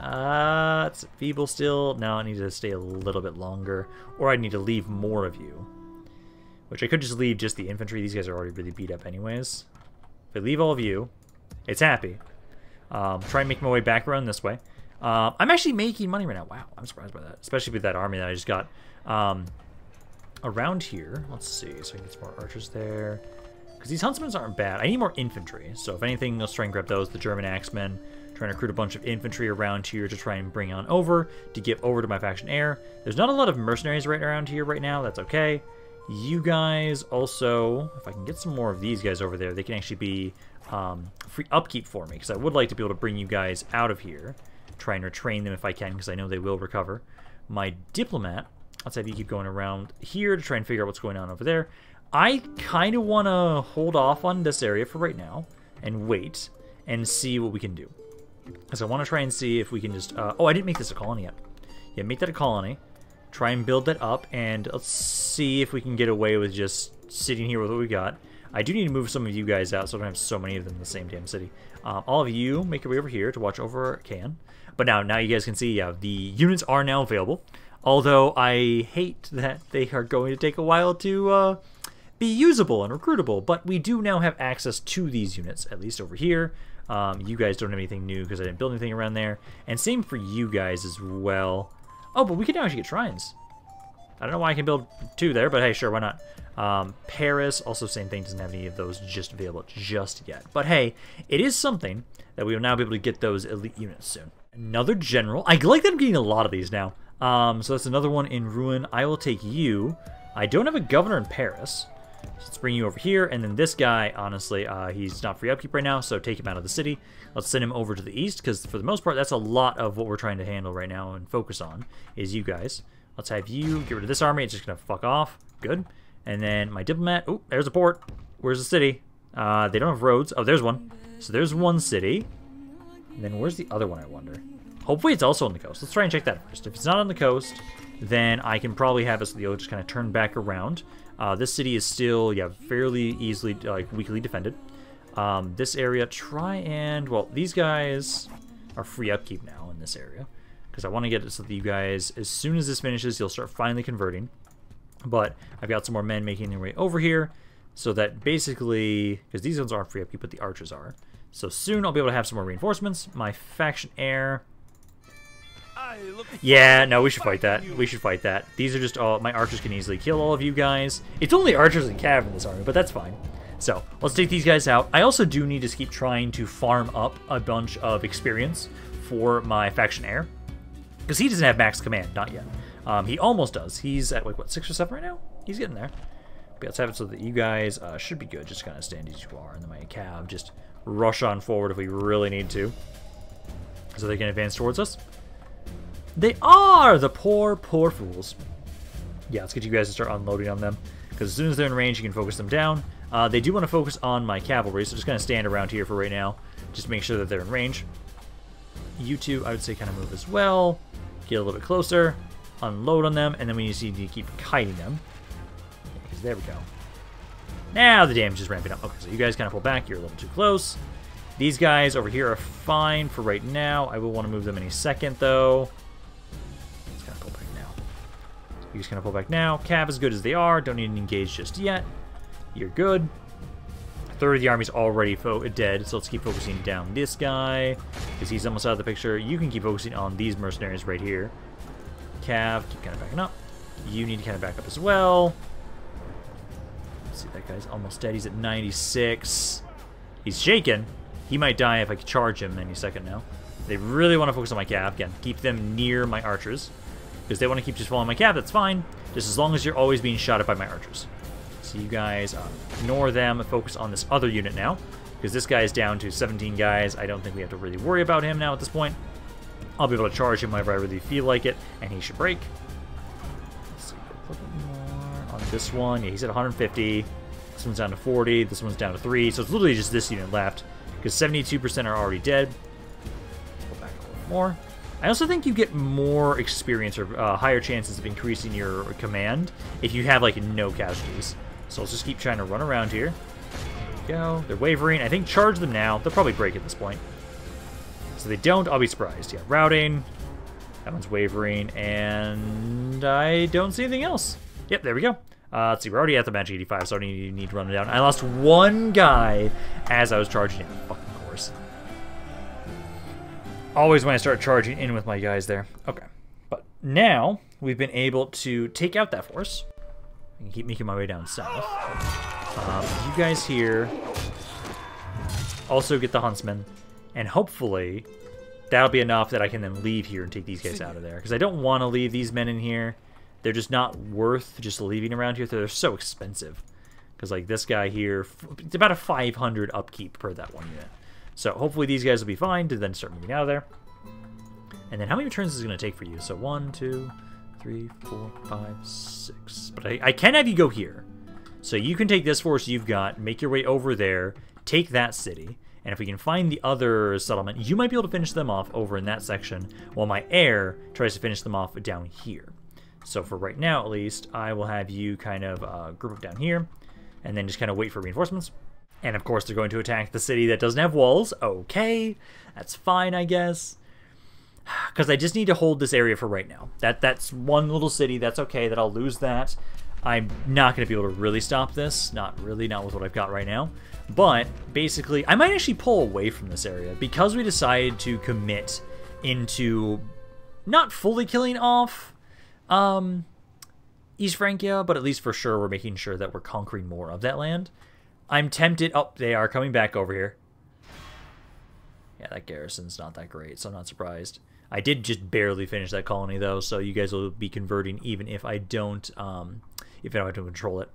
Uh, it's feeble still. Now I need to stay a little bit longer. Or I need to leave more of you. Which I could just leave just the infantry. These guys are already really beat up anyways. If I leave all of you, it's happy. Um, try and make my way back around this way. Uh, I'm actually making money right now. Wow, I'm surprised by that. Especially with that army that I just got. Um, around here, let's see. So I can get some more archers there. Because these huntsmen aren't bad. I need more infantry. So if anything, let's try and grab those. The German axemen. Trying to recruit a bunch of infantry around here to try and bring on over to give over to my faction heir. There's not a lot of mercenaries right around here right now. That's okay. You guys also, if I can get some more of these guys over there, they can actually be um, free upkeep for me because I would like to be able to bring you guys out of here. Try and retrain them if I can because I know they will recover. My diplomat, let's have you keep going around here to try and figure out what's going on over there. I kind of want to hold off on this area for right now and wait and see what we can do. Because I want to try and see if we can just... Uh, oh, I didn't make this a colony yet. Yeah, make that a colony. Try and build that up, and let's see if we can get away with just sitting here with what we got. I do need to move some of you guys out so I don't have so many of them in the same damn city. Um, all of you make your way over here to watch over Caen. But now, now you guys can see, yeah, the units are now available. Although I hate that they are going to take a while to uh, be usable and recruitable. But we do now have access to these units, at least over here. Um, you guys don't have anything new because I didn't build anything around there. And same for you guys as well. Oh, but we can now actually get shrines. I don't know why I can build two there, but hey, sure, why not? Um, Paris, also same thing, doesn't have any of those just available just yet. But hey, it is something that we will now be able to get those elite units soon. Another general. I like that I'm getting a lot of these now. Um, so that's another one in ruin. I will take you. I don't have a governor in Paris. Let's bring you over here, and then this guy, honestly, uh, he's not free upkeep right now, so take him out of the city. Let's send him over to the east, because for the most part, that's a lot of what we're trying to handle right now and focus on, is you guys. Let's have you get rid of this army. It's just going to fuck off. Good. And then my diplomat. Oh, there's a port. Where's the city? Uh, they don't have roads. Oh, there's one. So there's one city. And then where's the other one, I wonder? Hopefully it's also on the coast. Let's try and check that first. If it's not on the coast, then I can probably have us, the just kind of turn back around. Uh, this city is still, yeah, fairly easily, like, weakly defended. Um, this area, try and, well, these guys are free upkeep now in this area. Because I want to get it so that you guys, as soon as this finishes, you'll start finally converting. But I've got some more men making their way over here. So that basically, because these ones aren't free upkeep, but the archers are. So soon I'll be able to have some more reinforcements. My faction heir yeah, no, we should fight that. We should fight that. These are just all... My archers can easily kill all of you guys. It's only archers and cav in this army, but that's fine. So, let's take these guys out. I also do need to keep trying to farm up a bunch of experience for my faction heir. Because he doesn't have max command, not yet. Um, he almost does. He's at, like, what, 6 or 7 right now? He's getting there. But let's have it so that you guys uh, should be good. Just kind of stand as you are. And then my cav just rush on forward if we really need to. So they can advance towards us. They are! The poor, poor fools. Yeah, let's get you guys to start unloading on them. Because as soon as they're in range, you can focus them down. Uh, they do want to focus on my cavalry, so just of stand around here for right now. Just make sure that they're in range. You two, I would say, kind of move as well. Get a little bit closer. Unload on them, and then we need to keep kiting them. Because there we go. Now the damage is ramping up. Okay, so you guys kind of pull back. You're a little too close. These guys over here are fine for right now. I will want to move them any second, though. You're just going to pull back now. Cav as good as they are. Don't need to engage just yet. You're good. third of the army's already dead, so let's keep focusing down this guy, because he's almost out of the picture. You can keep focusing on these mercenaries right here. Cav, keep kind of backing up. You need to kind of back up as well. Let's see, that guy's almost dead. He's at 96. He's shaken. He might die if I charge him any second now. They really want to focus on my Cav. Again, keep them near my archers because they want to keep just following my cav, that's fine. Just as long as you're always being shot at by my archers. So you guys uh, ignore them, focus on this other unit now, because this guy is down to 17 guys. I don't think we have to really worry about him now at this point. I'll be able to charge him whenever I really feel like it, and he should break. Let's see, a little bit more on this one. Yeah, he's at 150. Let's one's down to 40. This one's down to 3. So it's literally just this unit left. Because 72% are already dead. Go back a little more. I also think you get more experience or uh, higher chances of increasing your command if you have, like, no casualties. So let's just keep trying to run around here. There go. They're wavering. I think charge them now. They'll probably break at this point. So they don't, I'll be surprised. Yeah, routing. That one's wavering. And I don't see anything else. Yep, there we go. Uh, let's see, we're already at the match 85, so I don't need, need to run it down. I lost one guy as I was charging in. Fucking course. Always when I start charging in with my guys there. Okay. But now, we've been able to take out that force. I can keep making my way down south. Um, you guys here also get the Huntsman. And hopefully, that'll be enough that I can then leave here and take these guys out of there. Because I don't want to leave these men in here. They're just not worth just leaving around here. They're so expensive. Because, like, this guy here, it's about a 500 upkeep per that one unit. So, hopefully these guys will be fine to then start moving out of there. And then how many turns is it going to take for you? So, one, two, three, four, five, six. But I, I can have you go here. So you can take this force you've got, make your way over there, take that city, and if we can find the other settlement, you might be able to finish them off over in that section, while my heir tries to finish them off down here. So for right now, at least, I will have you kind of uh, group up down here, and then just kind of wait for reinforcements. And of course, they're going to attack the city that doesn't have walls. Okay, that's fine, I guess. Because I just need to hold this area for right now. That That's one little city. That's okay that I'll lose that. I'm not going to be able to really stop this. Not really, not with what I've got right now. But basically, I might actually pull away from this area because we decided to commit into not fully killing off um, East Francia, but at least for sure we're making sure that we're conquering more of that land. I'm tempted. Oh, they are coming back over here. Yeah, that garrison's not that great, so I'm not surprised. I did just barely finish that colony, though, so you guys will be converting even if I don't, um, if I don't control it.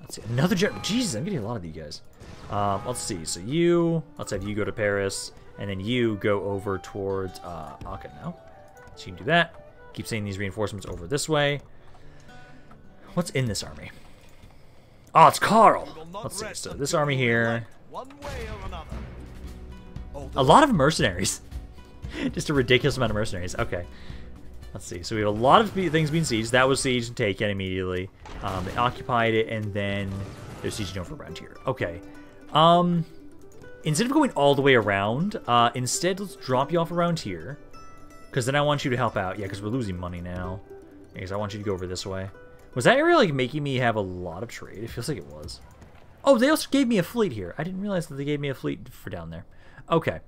Let's see, another. Jesus, I'm getting a lot of these guys. Um, let's see, so you, let's have you go to Paris, and then you go over towards uh, Aachen now. So you can do that. Keep sending these reinforcements over this way. What's in this army? Oh, it's Karl! Let's see. So this army here... A lot of mercenaries. Just a ridiculous amount of mercenaries. Okay. Let's see. So we have a lot of things being sieged. That was sieged and taken immediately. Um, they occupied it, and then they're sieging over around here. Okay. Um, instead of going all the way around, uh, instead let's drop you off around here. Because then I want you to help out. Yeah, because we're losing money now. Because I want you to go over this way. Was that area like making me have a lot of trade? It feels like it was. Oh, they also gave me a fleet here. I didn't realize that they gave me a fleet for down there. Okay.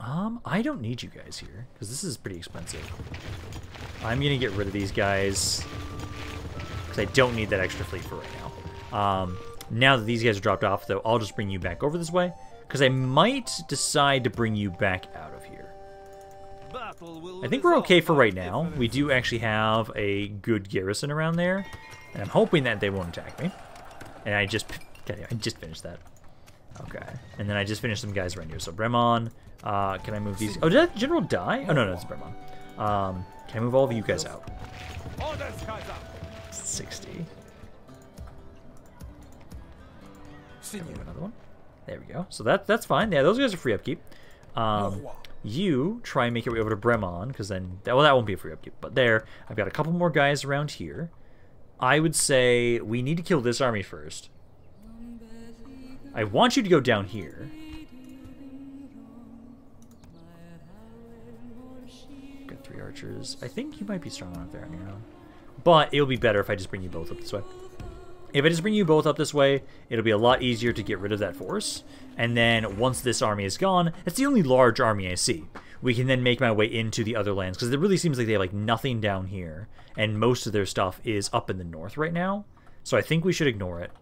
Um, I don't need you guys here, because this is pretty expensive. I'm going to get rid of these guys, because I don't need that extra fleet for right now. Um, now that these guys are dropped off, though, I'll just bring you back over this way, because I might decide to bring you back out. I think we're okay for right now. We do actually have a good garrison around there, and I'm hoping that they won't attack me. And I just, I just finished that. Okay, and then I just finished some guys around here. So Bremon, uh, can I move these? Oh, did that general die? Oh no, no, it's Bremon. Um, can I move all of you guys out? 60. Another one. There we go. So that that's fine. Yeah, those guys are free upkeep. Um, you try and make your way over to Bremon, because then, well, that won't be a free upkeep. But there, I've got a couple more guys around here. I would say we need to kill this army first. I want you to go down here. Got three archers. I think you might be strong enough there on your own. But it'll be better if I just bring you both up this way. If I just bring you both up this way, it'll be a lot easier to get rid of that force. And then once this army is gone, it's the only large army I see. We can then make my way into the other lands, because it really seems like they have like nothing down here. And most of their stuff is up in the north right now. So I think we should ignore it.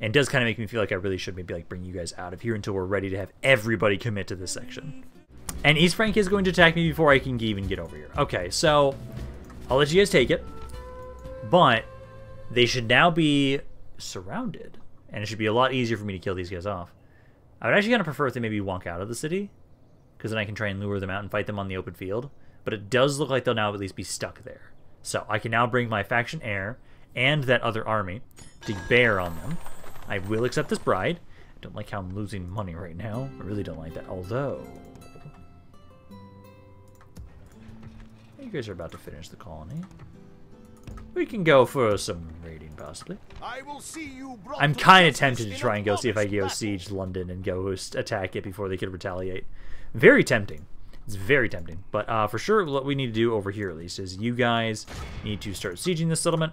And it does kind of make me feel like I really should maybe like bring you guys out of here until we're ready to have everybody commit to this section. And East Frank is going to attack me before I can even get over here. Okay, so I'll let you guys take it. But they should now be surrounded. And it should be a lot easier for me to kill these guys off. I would actually kind of prefer if they maybe walk out of the city. Because then I can try and lure them out and fight them on the open field. But it does look like they'll now at least be stuck there. So I can now bring my faction heir and that other army to bear on them. I will accept this bride. I don't like how I'm losing money right now. I really don't like that. Although... You guys are about to finish the colony. We can go for some raiding, possibly. I will see you I'm kind of tempted to try and go see if I can go siege London and go attack it before they could retaliate. Very tempting. It's very tempting. But uh, for sure, what we need to do over here, at least, is you guys need to start sieging this settlement.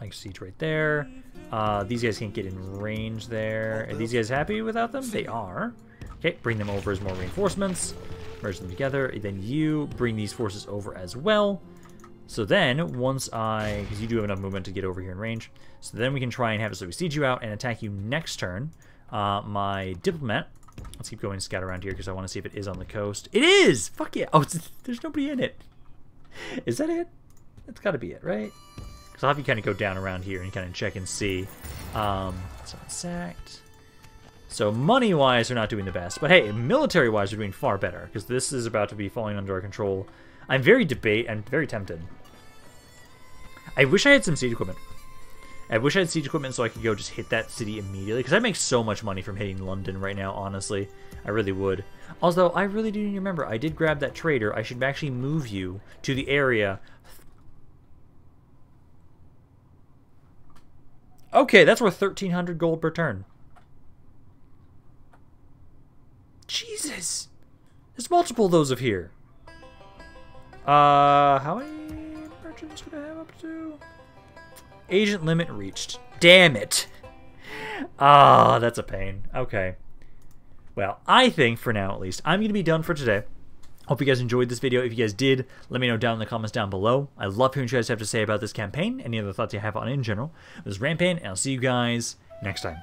Like siege right there. Uh, these guys can't get in range there. Are these guys happy without them? They are. Okay, bring them over as more reinforcements. Merge them together. Then you bring these forces over as well. So then, once I... Because you do have enough movement to get over here in range. So then we can try and have it so we siege you out and attack you next turn. Uh, my diplomat... Let's keep going scout around here because I want to see if it is on the coast. It is! Fuck yeah! Oh, there's nobody in it. Is that it? That's got to be it, right? Because I'll have you kind of go down around here and kind of check and see. Um, so sacked. So money-wise, they're not doing the best. But hey, military-wise, they're doing far better. Because this is about to be falling under our control. I'm very debate. I'm very tempted. I wish I had some siege equipment. I wish I had siege equipment so I could go just hit that city immediately. Because I make so much money from hitting London right now, honestly. I really would. Although, I really do need to remember, I did grab that trader. I should actually move you to the area. Okay, that's worth 1,300 gold per turn. Jesus! There's multiple of those of here. Uh, how many merchants would I have up to? Agent limit reached. Damn it. Ah, oh, that's a pain. Okay. Well, I think, for now at least, I'm going to be done for today. Hope you guys enjoyed this video. If you guys did, let me know down in the comments down below. I love hearing what you guys have to say about this campaign, any other thoughts you have on it in general. This is Rampan, and I'll see you guys next time.